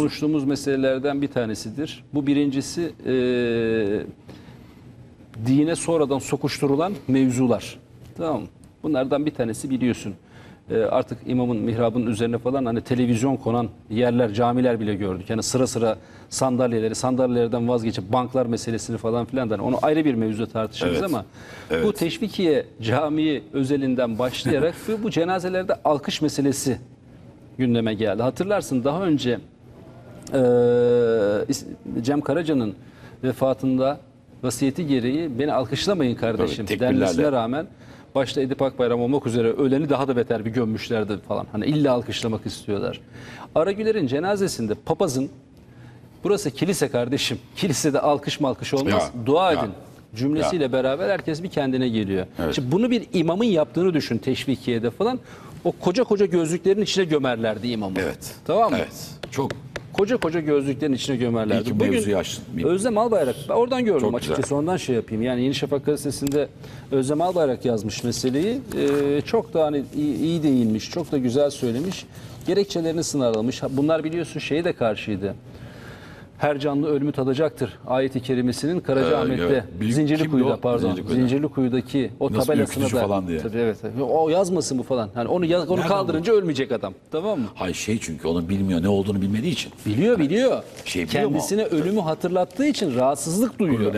konuştuğumuz meselelerden bir tanesidir. Bu birincisi e, dine sonradan sokuşturulan mevzular. Tamam mı? Bunlardan bir tanesi biliyorsun. E, artık imamın mihrabının üzerine falan hani televizyon konan yerler, camiler bile gördük. Yani sıra sıra sandalyeleri, sandalyelerden vazgeçip banklar meselesini falan filan da hani onu ayrı bir mevzuda tartışırız Evet. ama Evet. bu Teşvikiye Camii özelinden başlayarak ve bu cenazelerde alkış meselesi gündeme geldi. Hatırlarsın daha önce İs- Cem Karaca'nın vefatında vasiyeti gereği beni alkışlamayın kardeşim Tabii, denmesine rağmen başta Edip Akbayram olmak üzere öleni daha da beter bir gömmüşlerdi falan. Hani illa alkışlamak istiyorlar. Aragüler'in cenazesinde papazın burası kilise kardeşim. Kilisede alkış malkış olmaz. Ya, Dua ya. edin cümlesiyle beraber herkes bir kendine geliyor. Evet. Şimdi bunu bir imamın yaptığını düşün teşvikiye'de falan. O koca koca gözlüklerin içine gömerlerdi imamı. Evet. Tamam mı? Evet. Çok Koca koca gözlüklerin içine gömerlerdi. İyi ki mevzuyu açtın. Özlem Albayrak, ben oradan gördüm Çok açıkçası güzel. ondan şey yapayım. Yani Yeni Şafak gazetesinde Özlem Albayrak yazmış meseleyi. Ee, çok da hani iyi, iyi değilmiş, çok da güzel söylemiş. Gerekçelerini sınırlamış. Ha, Bunlar biliyorsun şeye de karşıydı. Her canlı ölümü tadacaktır. Ayeti kerimesinin Karacaahmet'te, evet. Büyük- Zincirlikuyu'da pardon. Zincirlikuyu'da. Zincirlikuyu'daki o Nasıl tabelasına da. falan diye. Tabii evet. O yazmasın bu falan. Yani onu yaz- onu Nereden kaldırınca ölmeyecek adam. Tamam mı? Hay şey çünkü onu bilmiyor ne olduğunu bilmediği için. Biliyor biliyor. Şey biliyor mu? Kendisine ölümü hatırlattığı için rahatsızlık duyuyor.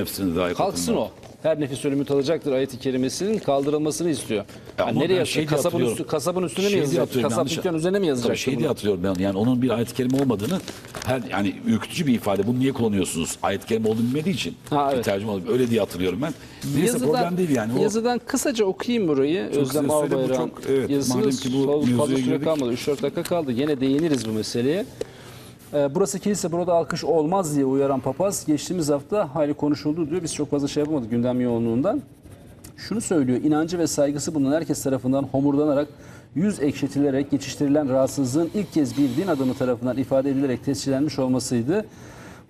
Kalksın o. Her nefis ölümü tadacaktır ayeti kerimesinin kaldırılmasını istiyor. Ya Yani ama nereye ben şey diye kasabın, hatırlıyorum. üstü, kasabın üstüne mi Şey diye yazacak? hatırlıyorum, Kasap yanlış- dükkanın üzerine mi yazacak? Tabii şey diye hatırlıyorum ben yani onun bir ayet-i kerime olmadığını her yani ürkütücü bir ifade bunu niye kullanıyorsunuz? Ayet-i kerime olduğunu bilmediği için Ha, evet. bir tercüme alıp öyle diye hatırlıyorum ben. Neyse problem değil yani. O, Yazıdan kısaca okuyayım burayı. Özlem kısa söyle, bu Albayrak'ın çok- evet, yazısını madem ki bu fazla- fazla mevzuya süre girdik. kalmadı. 3-4 dakika kaldı. Yine değiniriz bu meseleye. Ee, burası kilise burada alkış olmaz diye uyaran papaz geçtiğimiz hafta hayli konuşuldu diyor. Biz çok fazla şey yapamadık gündem yoğunluğundan. Şunu söylüyor. inancı ve saygısı bulunan herkes tarafından homurdanarak yüz ekşitilerek geçiştirilen rahatsızlığın ilk kez bir din adamı tarafından ifade edilerek tescillenmiş olmasıydı.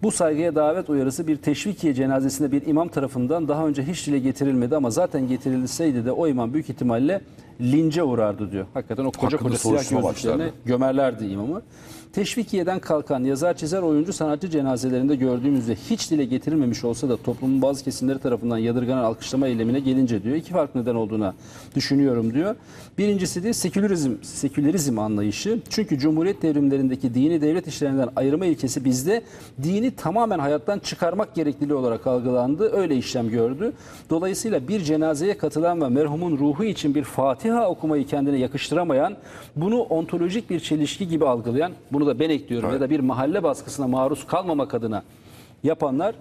Bu saygıya davet uyarısı bir teşvikiye cenazesinde bir imam tarafından daha önce hiç dile getirilmedi ama zaten getirilseydi de o imam büyük ihtimalle lince uğrardı diyor. Hakikaten o koca Hakkında koca siyah soruşturma gözlüklerini başlardı. gömerlerdi imamı. Teşvikiye'den kalkan yazar çizer oyuncu sanatçı cenazelerinde gördüğümüzde hiç dile getirilmemiş olsa da toplumun bazı kesimleri tarafından yadırganan alkışlama eylemine gelince diyor iki farklı neden olduğuna düşünüyorum diyor. Birincisi de sekülerizm, sekülerizm anlayışı. Çünkü Cumhuriyet devrimlerindeki dini devlet işlerinden ayırma ilkesi bizde dini tamamen hayattan çıkarmak gerekliliği olarak algılandı. Öyle işlem gördü. Dolayısıyla bir cenazeye katılan ve merhumun ruhu için bir Fatiha okumayı kendine yakıştıramayan, bunu ontolojik bir çelişki gibi algılayan, bunu da ben ekliyorum ya da bir mahalle baskısına maruz kalmamak adına yapanlar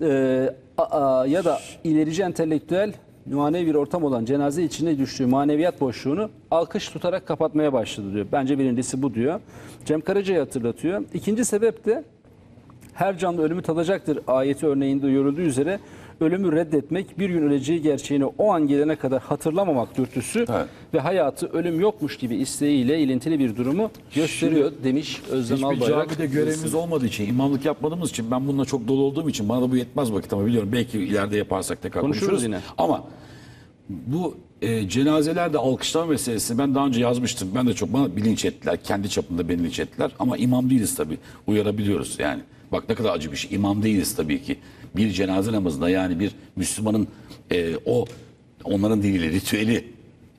e, a- a- ya da ilerici entelektüel manevi bir ortam olan cenaze içine düştüğü maneviyat boşluğunu alkış tutarak kapatmaya başladı diyor. Bence birincisi bu diyor. Cem Karaca'yı hatırlatıyor. İkinci sebep de her canlı ölümü tadacaktır ayeti örneğinde yorulduğu üzere ölümü reddetmek, bir gün öleceği gerçeğini o an gelene kadar hatırlamamak dürtüsü Evet. ve hayatı ölüm yokmuş gibi isteğiyle ilintili bir durumu gösteriyor demiş Özlem Hiçbir Albayrak. camide görevimiz olmadığı için, imamlık yapmadığımız için ben bununla çok dolu olduğum için bana da bu yetmez vakit ama biliyorum belki ileride yaparsak tekrar Konuşuruz konuşuruz. yine. Ama bu e, cenazelerde alkışlama meselesi ben daha önce yazmıştım. Ben de çok bana bilinç ettiler. Kendi çapında beni linç ettiler. Ama imam değiliz tabii. Uyarabiliyoruz yani. Bak ne kadar acı bir şey. İmam değiliz tabii ki. Bir cenaze namazında yani bir Müslümanın e, o onların diliyle ritüeli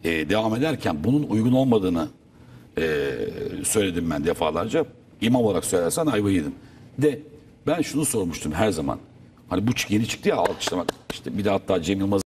e, devam ederken bunun uygun olmadığını e, söyledim ben defalarca. İmam olarak söylersen ayva yedim. De ben şunu sormuştum her zaman. Hani bu yeni çıktı ya alkışlamak. İşte bir de hatta Cem Yılmaz